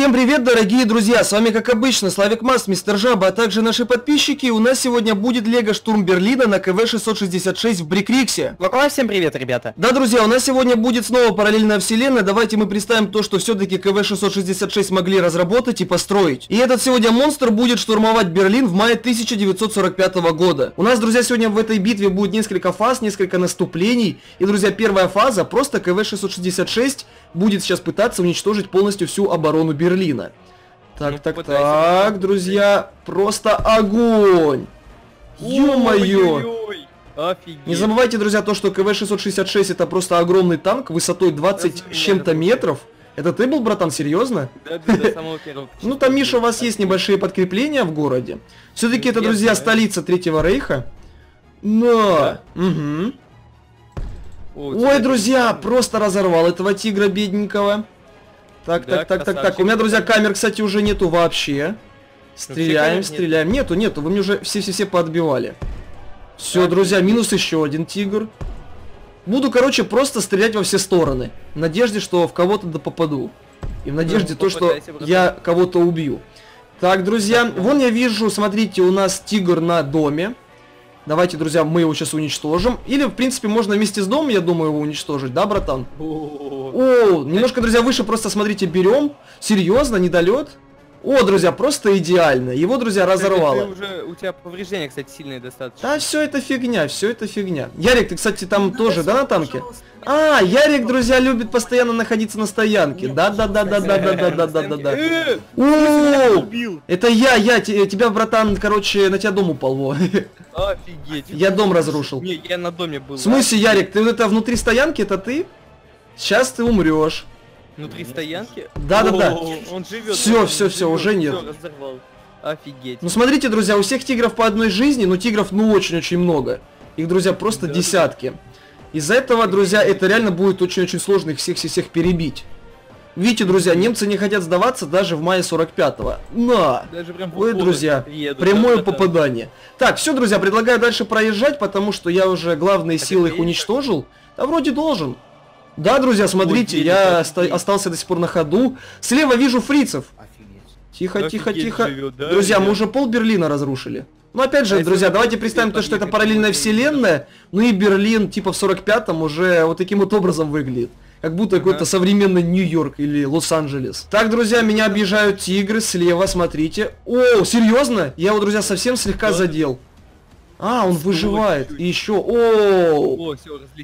Всем привет, дорогие друзья! С вами, как обычно, Славик Маст, Мистер Жаба, а также наши подписчики. У нас сегодня будет Лего Штурм Берлина на КВ-666 в Брикриксе. Ну, всем привет, ребята! Да, друзья, у нас сегодня будет снова параллельная вселенная. Давайте мы представим то, что все-таки КВ-666 могли разработать и построить. И этот сегодня монстр будет штурмовать Берлин в мае 1945 года. У нас, друзья, сегодня в этой битве будет несколько фаз, несколько наступлений. И, друзья, первая фаза, просто КВ-666 будет сейчас пытаться уничтожить полностью всю оборону Берлина. Так, ну, так, так, друзья, просто огонь! Ё-моё! Офигеть. Не забывайте, друзья, то, что КВ-666 это просто огромный танк высотой 20 с чем-то метров. Это ты был, братан, серьезно? Да, да, до самого первого. Ну там, Миша, у вас есть небольшие подкрепления в городе. Все-таки это, друзья, столица Третьего Рейха. Но... Угу. Ой, друзья, просто разорвал этого тигра бедненького. Так, да, так, так, так, так. У меня, друзья, камер, кстати, уже нету вообще. Стреляем, стреляем. Нет. Нету, нету. Вы мне уже все-все-все подбивали. Все, друзья, минус еще один тигр. Буду, короче, просто стрелять во все стороны. В надежде, что в кого-то да попаду. И в надежде ну, то, что я кого-то убью. Так, друзья, вон я вижу, смотрите, у нас тигр на доме. Давайте, друзья, мы его сейчас уничтожим. Или, в принципе, можно вместе с домом, я думаю, его уничтожить, да, братан? О, немножко, друзья, выше просто, смотрите, берем. Серьезно, недолет? О, друзья, просто идеально. Его, друзья, разорвало. Ты, ты уже, у тебя повреждения, кстати, сильные достаточно. Да, все это фигня, все это фигня. Ярик, ты, кстати, там ну, тоже, да, на танке? А, Ярик, друзья, любит постоянно находиться на стоянке. Да, да, да, да, да, да, да, да, да, да, да. О, это я, я, тебя, братан, короче, на тебя дом упал, во. Офигеть. Я дом разрушил. Не, я на доме был. В смысле, Ярик, ты вот это внутри стоянки, это ты? Сейчас ты умрешь. Внутри стоянки? Да, да, да. Он живет. Все, все, все, уже нет. Офигеть. Ну смотрите, друзья, у всех тигров по одной жизни, но тигров ну очень-очень много. Их, друзья, просто да, десятки. Из-за этого, друзья, это реально будет очень-очень сложно их всех-всех перебить. Видите, друзья, немцы не хотят сдаваться даже в мае 45-го. На! Даже прям Ой, друзья, едут, прямое да, попадание. Да. Так, все, друзья, предлагаю дальше проезжать, потому что я уже главные а силы их уничтожил. Да вроде должен. Да, друзья, смотрите, Ой, я оста остался до сих пор на ходу. Слева вижу фрицев. Тихо, Офигеть тихо, тихо. Живет, да, друзья, ребят? мы уже пол Берлина разрушили. Ну, опять же, а друзья, давайте представим то, что это параллельная вселенная, ну и Берлин, типа в 45-м, уже вот таким вот образом выглядит. Как будто ага. какой-то современный Нью-Йорк или Лос-Анджелес. Так, друзья, меня объезжают тигры слева, смотрите. О, серьезно? Я его, друзья, совсем слегка задел. А, он выживает. И еще. О,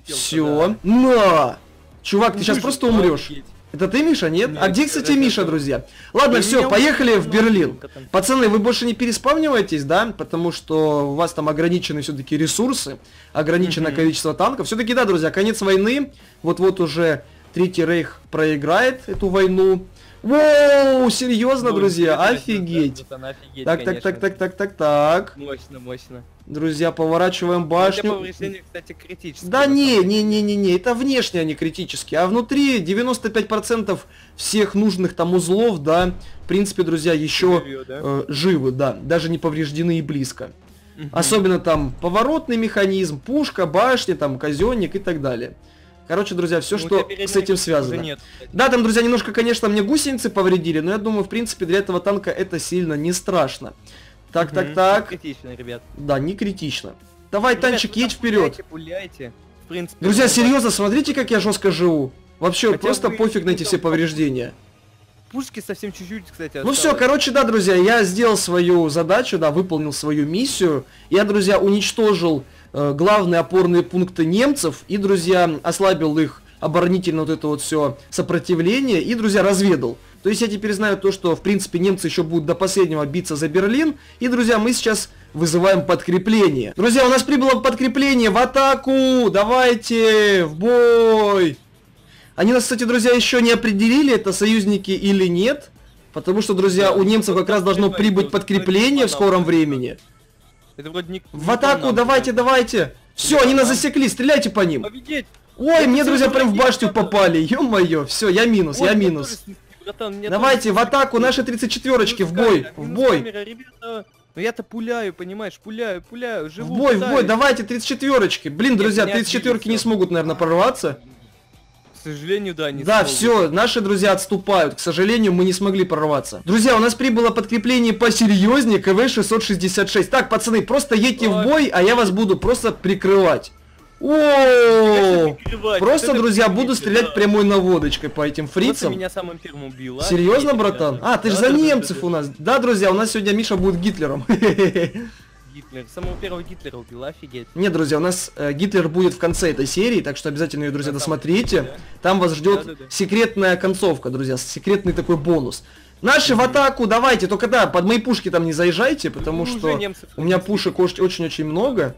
все. На! Чувак, ты сейчас просто умрешь. Это ты, Миша, нет? нет а где, кстати, Миша, друзья? Ладно, все, поехали в Берлин. Пацаны, вы больше не переспавниваетесь, да? Потому что у вас там ограничены все-таки ресурсы, ограниченное количество танков. Все-таки, да, друзья, конец войны. Вот-вот уже Третий Рейх проиграет эту войну. Воу, серьезно, друзья, офигеть. Так, так, так, так, так, так, так. Мощно, мощно. Друзья, поворачиваем башню. кстати, критические. Да не, не, не, не, не, это внешне они критические, а внутри 95% всех нужных там узлов, да, в принципе, друзья, еще э, живы, да, даже не повреждены и близко. Особенно там поворотный механизм, пушка, башня, там казенник и так далее. Короче, друзья, все, ну, что с этим связано. Нет. Да, там, друзья, немножко, конечно, мне гусеницы повредили, но я думаю, в принципе, для этого танка это сильно не страшно. Так, так, так. Не критично, ребят. Да, не критично. Давай, ребят, танчик, едь вперед. Пуляйте, В принципе, Друзья, серьезно, смотрите, как я жестко живу. Вообще, Хотя просто пофиг на эти все повреждения. Пушки совсем чуть-чуть, кстати, Ну все, короче, да, друзья, я сделал свою задачу, да, выполнил свою миссию. Я, друзья, уничтожил главные опорные пункты немцев и, друзья, ослабил их оборонительно вот это вот все сопротивление и, друзья, разведал. То есть я теперь знаю то, что, в принципе, немцы еще будут до последнего биться за Берлин. И, друзья, мы сейчас вызываем подкрепление. Друзья, у нас прибыло подкрепление в атаку! Давайте! В бой! Они нас, кстати, друзья, еще не определили, это союзники или нет. Потому что, друзья, у немцев как раз должно прибыть подкрепление в скором времени. В атаку, давайте, давайте! Все, они нас засекли, стреляйте по ним! Ой, мне, друзья, прям в башню попали, ё-моё, все, я минус, я минус. Давайте в атаку наши 34-очки, в бой, в бой. Ну я-то пуляю, понимаешь, пуляю, пуляю, живу. В бой, в бой, давайте 34-очки. Блин, друзья, 34-ки не смогут, наверное, прорваться. Сожалению, да, не Да, смогут. все, наши друзья отступают. К сожалению, мы не смогли прорваться. Друзья, у нас прибыло подкрепление посерьезнее КВ-666. Так, пацаны, просто едьте в Ой. бой, а я вас буду просто прикрывать. О, Просто, это друзья, буду стрелять да. прямой наводочкой по этим Вот фрицам. меня самым первым убил, а? Серьезно, братан? А, ты же за немцев у нас. Да, друзья, у нас сегодня Миша будет Гитлером. Гитлер. Самого первого Гитлера убил, офигеть. Нет, друзья, у нас э, Гитлер будет в конце этой серии, так что обязательно ее, друзья, Да, там- досмотрите. да. Там вас ждет Да-да-да. секретная концовка, друзья, секретный такой бонус. Наши в атаку, давайте, только да, под мои пушки там не заезжайте, потому Ну, что немцев у меня пушек оч- очень-очень много.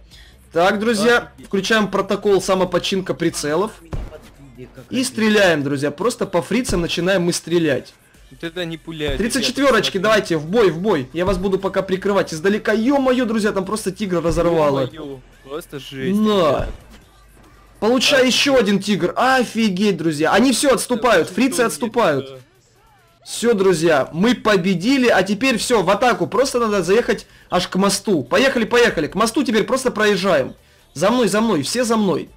Так, друзья, включаем протокол самопочинка прицелов и стреляем, друзья, просто по фрицам начинаем мы стрелять. Вот это не пуляет. 34-очки, ребята, давайте, в бой, в бой. Я вас буду пока прикрывать издалека. Ё-моё, друзья, там просто тигра разорвало. Просто жесть. На. Получай еще один тигр. Офигеть, друзья. Они все отступают, фрицы отступают. да. Все, друзья, мы победили, а теперь все, в атаку. Просто надо заехать аж к мосту. Поехали, поехали. К мосту теперь просто проезжаем. За мной, за мной, все за мной.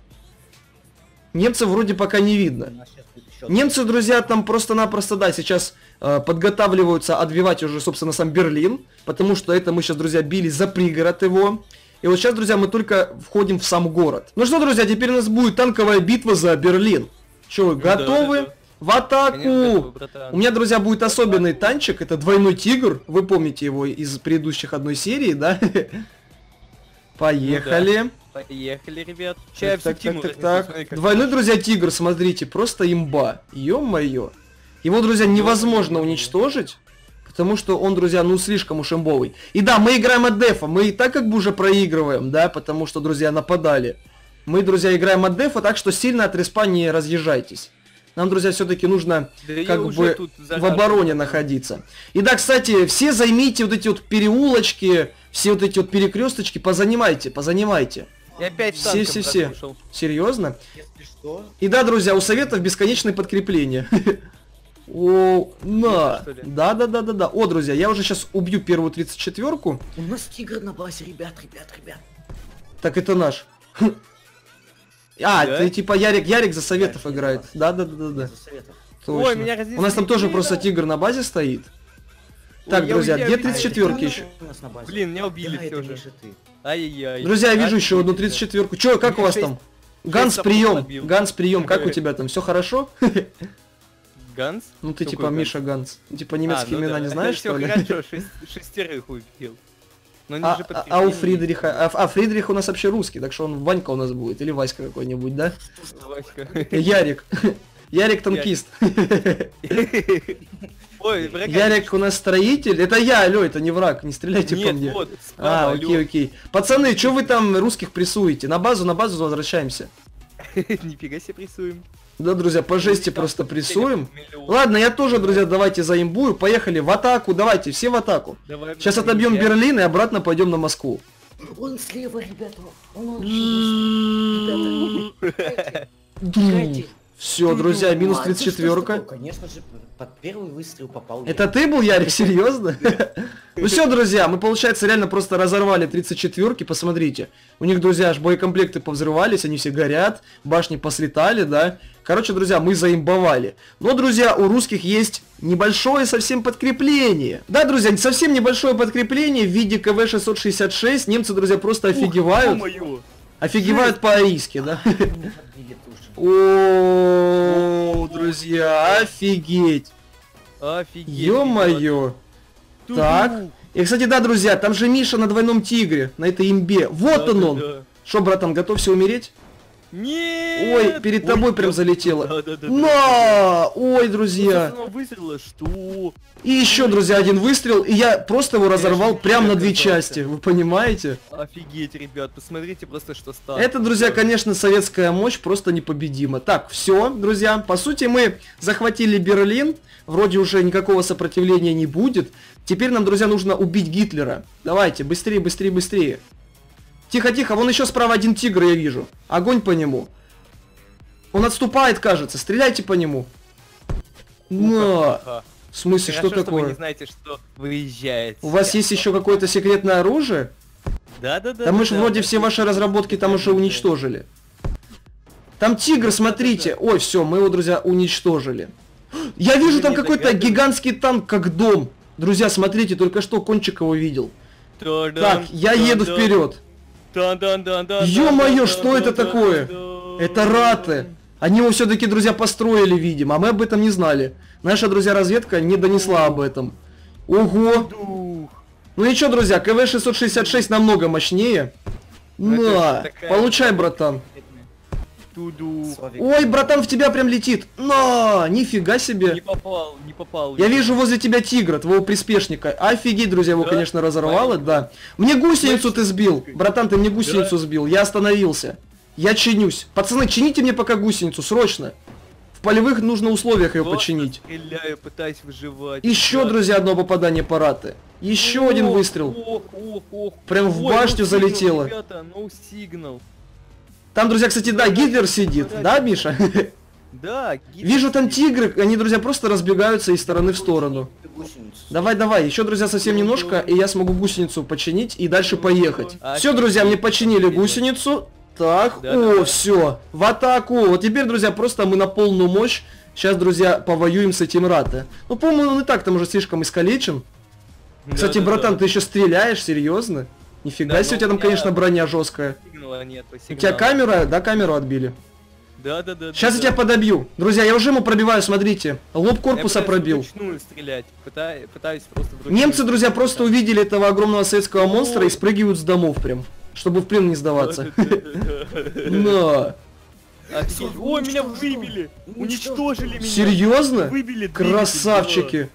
Немцев вроде пока не видно. Немцы, друзья, там просто-напросто, да, сейчас э, подготавливаются отбивать уже, собственно, сам Берлин, потому что это мы сейчас, друзья, били за пригород его. И вот сейчас, друзья, мы только входим в сам город. Ну что, друзья, теперь у нас будет танковая битва за Берлин. Че, вы Ну да, готовы? да, да. В атаку! Конечно, готовы. У меня, друзья, будет особенный танчик, это двойной тигр. Вы помните его из предыдущих одной серии, да? Поехали. Поехали, ребят. Сейчас Так, так, так, так, так. Двойной, друзья, тигр, смотрите, просто имба. Ё-моё. Его, друзья, невозможно уничтожить, потому что он, друзья, ну слишком уж имбовый. И да, мы играем от дефа, мы и так как бы уже проигрываем, да, потому что, друзья, нападали. Мы, друзья, играем от дефа, так что сильно от респа не разъезжайтесь. Нам, друзья, все-таки нужно Да как бы в обороне находиться. И да, кстати, все займите вот эти вот переулочки, все вот эти вот перекресточки, позанимайте, позанимайте. Я опять Все, все, все. прослушал. Серьезно? Если что, И да, друзья, у советов бесконечное подкрепление. О, на. Да, да, да, да, да. О, друзья, я уже сейчас убью первую 34-ку. у нас тигр на базе, ребят, ребят, ребят. Так это наш. А, ты типа Ярик, Ярик за советов играет. да. Да, да, да, да. Ой, меня. У нас там тоже просто тигр на базе стоит. Так, я друзья, где я уйду. 34 А, это еще? Блин, меня убили Да, все же. Миша, ты. Ай-яй-яй. Друзья, я вижу еще одну Офигеть, 34-ку. Че, как у вас там? Ганс, прием. Ганс, прием. Как у тебя там? Все хорошо? Ганс? Ну ты типа? Миша Ганс. Типа А, немецкие ну имена не знаешь, что ли? хорошо, шестерых убил. Но они А, же а- а у Фридриха, а, а Фридрих у нас вообще русский, так что он Ванька у нас будет, или Васька какой-нибудь, да? Васька. Ярик. Ярик танкист. Ой, врага. Ярик у нас строитель. Это я, алё, это не враг, не стреляйте по Нет, мне. вот, А, справа, окей, алло. окей. Пацаны, что вы там русских прессуете? На базу, на базу возвращаемся. Нифига себе прессуем. Да, друзья, по жести просто прессуем. Ладно, я тоже, друзья, давайте заимбую. Поехали в атаку, давайте, все в атаку. Давай, Сейчас блин, отобьем я- Берлин и обратно пойдем на Москву. Он слева, ребята. Он А, это что ж 34 такое? Конечно же, под первый выстрел попал. Это ты был, Ярик, серьезно? Ну все, друзья, мы, получается, реально просто разорвали 34-ки, посмотрите. У них, друзья, аж боекомплекты повзрывались, они все горят, башни послетали, да. Короче, друзья, мы заимбовали. Но, друзья, у русских есть небольшое совсем подкрепление. Да, друзья, совсем небольшое подкрепление в виде КВ-666. Немцы, друзья, просто офигевают. Офигевают по-арийски, да. О, друзья, офигеть. Офигеть. Ё-моё. Так. И, кстати, да, друзья, там же Миша на двойном тигре, на этой имбе. Вот он он. Что, братан, готовься умереть? Нет! Ой, перед тобой прям залетело. Да-да-да. На! Ой, друзья. выстрела, что? И еще, друзья, один выстрел, и я просто его разорвал прям на две части. Вы понимаете? Офигеть, ребят, посмотрите просто, что стало. Это, друзья, конечно, советская мощь просто непобедима. Так, все, друзья, по сути мы захватили Берлин, вроде уже никакого сопротивления не будет. Теперь нам, друзья, нужно убить Гитлера. Давайте, быстрее, быстрее, быстрее. Тихо, тихо, вон еще справа один тигр я вижу. Огонь по нему. Он отступает, кажется, стреляйте по нему. На! Ага. В смысле, Хорошо, что что вы не такое? знаете, что выезжает. У вас есть еще какое-то секретное оружие? Да, да, да. Да мы же да, вроде да, все да, ваши разработки там уже уничтожили. Там тигр, смотрите. Ой, все, мы его, друзья, уничтожили. Я вижу Вы там какой-то гигантский танк, как дом. Друзья, смотрите, только что кончик его видел. Так, я еду вперед. Ё-моё, что это такое? Это раты. Они его все-таки, друзья, построили, видимо, а мы об этом не знали. Наша, друзья, разведка не донесла об этом. Ого! Ну ничего, друзья, КВ-666 намного мощнее. На, получай, братан. Туду. Ой, братан, в тебя прям летит. На, нифига Не себе. попал, не попал. Я вижу возле тебя тигра, твоего приспешника. Офигеть, друзья, его, Да? конечно, разорвало, да. Мне гусеницу ты сбил. Братан, ты мне гусеницу сбил. Я остановился. Я чинюсь. Пацаны, чините мне пока гусеницу, срочно. В полевых нужно условиях ее Просто починить. Стреляю, пытаюсь выживать. Еще, Да. друзья, одно попадание по раты. Еще один Ох, выстрел. Ох, ох, ох. Прям в Ой, башню no signal, залетело. Ребята, no signal. Там, друзья, кстати, да, Гитлер сидит. Да, Миша? Да, Гитлер Вижу там тигры, они, друзья, просто разбегаются из стороны в сторону. Давай, давай, еще, друзья, совсем немножко, и я смогу гусеницу починить и дальше поехать. А Все, друзья, мне починили гусеницу. Так, Да, о, да, все, в атаку. Вот теперь, друзья, просто мы на полную мощь. Сейчас, друзья, повоюем с этим раты. Ну, по-моему, он и так там уже слишком искалечен. Кстати, да, братан, да. ты еще стреляешь, серьезно? Нифига Да, себе, у ну, тебя там, меня- конечно, броня жесткая. Сигнала нет, У тебя камера, да, камеру отбили? Да, да, да. Сейчас да, я тебя да. подобью. Друзья, я уже ему пробиваю, смотрите. Лоб Я корпуса пытаюсь пробил. стрелять. Пыта- Пытаюсь просто вручную Немцы, друзья, просто увидели этого огромного советского монстра и спрыгивают с домов прям. Чтобы в плен не сдаваться. На. Офигеть. Ой, меня выбили! Уничтожил. Уничтожили меня! Серьезно? Выбили двигатель, Красавчики.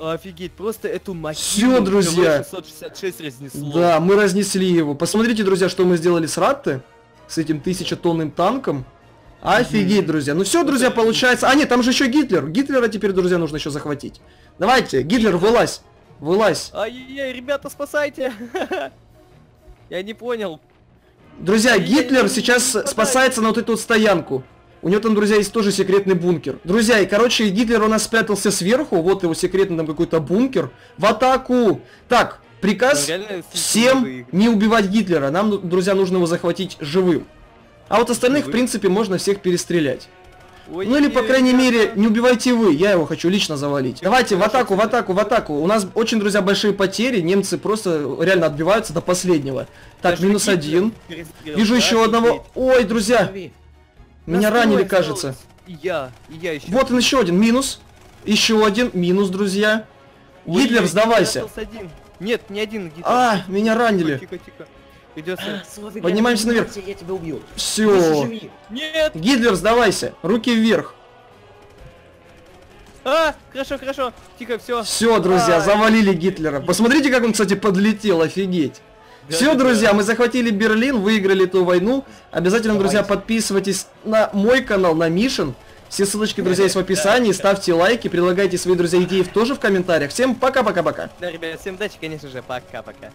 Офигеть, просто эту махину Всё, друзья. 666 разнесло. Да, мы разнесли его. Посмотрите, друзья, что мы сделали с Ратте. С этим тысячетонным танком. Офигеть, друзья. Ну все, друзья, получается. А, нет, там же еще Гитлер. Гитлера теперь, друзья, нужно еще захватить. Давайте, Гитлер, вылазь. Вылазь. Ай-яй-яй, ребята, спасайте! Я не понял. Друзья, Гитлер сейчас спасается на вот эту вот стоянку. У него там, друзья, есть тоже секретный бункер. Друзья, и короче, Гитлер у нас спрятался сверху, вот его секретный там какой-то бункер. В атаку! Так, приказ реально ним всем не убивать Гитлера. Нам, ну, друзья, нужно его захватить живым. А вот остальных, в принципе, можно всех перестрелять. Ой, Ну или, по крайней мере, не убивайте вы, я его хочу лично завалить. Давайте, в атаку, в атаку, в атаку. У нас очень, друзья, большие потери, немцы просто реально отбиваются до последнего. Так, Даже минус один. Вижу да, еще одного. Ой, друзья, Лови. Меня Настрой ранили, кажется. И я, и я еще. Вот он еще один, минус. Еще один, минус, друзья. Ой, Гитлер, сдавайся. один. Нет, не один Гитлер. А, меня ранили. Тихо, тихо. Идет. А, Славик, Поднимаемся я наверх. Я тебя убью. Все. Нет! Гитлер, сдавайся. Руки вверх. А, хорошо, хорошо. Тихо, все. Все, друзья, А, завалили Гитлера. Посмотрите, как он, кстати, подлетел, офигеть. Все, друзья, мы захватили Берлин, выиграли эту войну. Обязательно, друзья, подписывайтесь на мой канал, на Мишин. Все ссылочки, друзья, есть в описании. Ставьте лайки, предлагайте свои, друзья, идеи тоже в комментариях. Всем пока-пока-пока. Да, ребят, всем удачи, конечно же. Пока-пока.